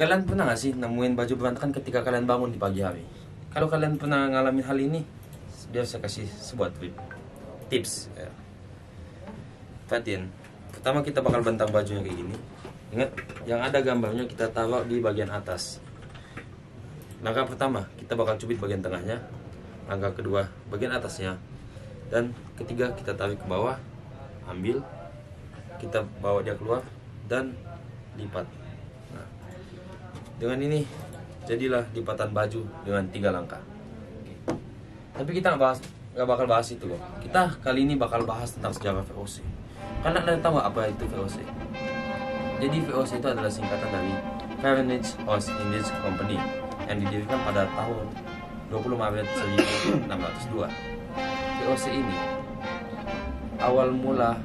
Kalian pernah gak sih nemuin baju berantakan ketika kalian bangun di pagi hari? Kalau kalian pernah ngalamin hal ini, biar saya kasih sebuah tip, tips. Ya. Perhatiin, pertama kita bakal bentang bajunya kayak gini. Ingat, yang ada gambarnya kita taruh di bagian atas. Langkah pertama, kita bakal cubit bagian tengahnya. Langkah kedua, bagian atasnya. Dan ketiga, kita tarik ke bawah, ambil, kita bawa dia keluar, dan lipat. Dengan ini jadilah lipatan baju dengan tiga langkah. Tapi kita nggak bahas, nggak bakal bahas itu loh. Kita kali ini bakal bahas tentang sejarah VOC. Karena kalian tahu apa itu VOC? Jadi VOC itu adalah singkatan dari Furniture House Indies Company yang didirikan pada tahun 20 Maret 1602. VOC ini awal mula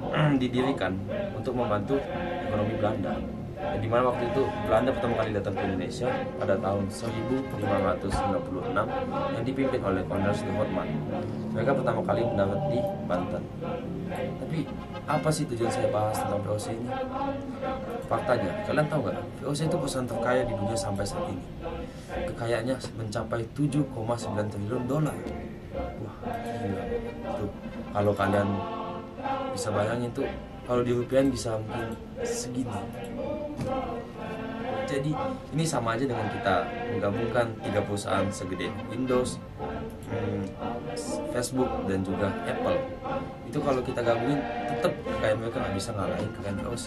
didirikan untuk membantu ekonomi Belanda. Dan di mana waktu itu Belanda pertama kali datang ke Indonesia pada tahun 1596 yang dipimpin oleh Cornelis de Houtman. Mereka pertama kali mendarat di Banten. Tapi apa sih tujuan saya bahas tentang VOC ini? Faktanya, kalian tahu nggak? VOC itu perusahaan terkaya di dunia sampai saat ini. Kekayaannya mencapai 7,9 triliun dolar. Wah, gila. Tuh, kalau kalian bisa bayangin tuh kalau di rupiah bisa mungkin segini jadi ini sama aja dengan kita menggabungkan tiga perusahaan segede Windows, hmm, Facebook dan juga Apple. Itu kalau kita gabungin tetap kayak mereka nggak bisa ngalahin kekayaan VOC.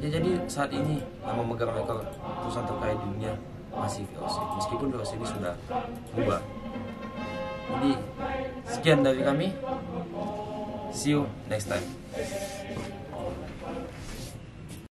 Ya, jadi saat ini nama megang rekor perusahaan terkaya di dunia masih VOC meskipun VOC ini sudah berubah. Jadi sekian dari kami. See you next time.